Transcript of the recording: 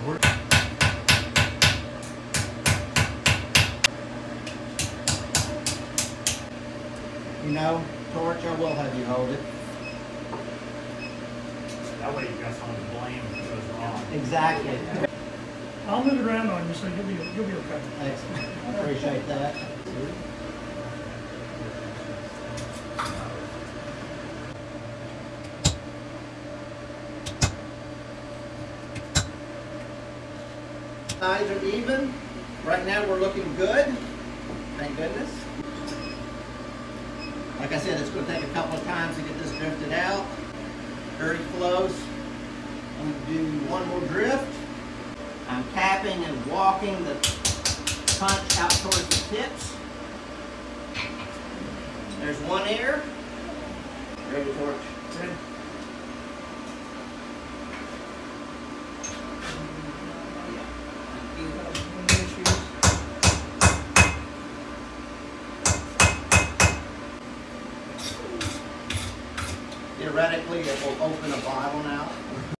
You know, torch, I will have you hold it. That way you got someone to blame if it goes wrong. Exactly. I'll move it around on you, so you'll be, you'll be okay. Excellent. I appreciate that. Sides are even. Right now, we're looking good. Thank goodness. Like I said, it's going to take a couple of times to get this drifted out. Very close. I'm going to do one more drift. I'm tapping and walking the punch out towards the tips. There's one ear. Ready to torch. Theoretically, it will open a bottle now.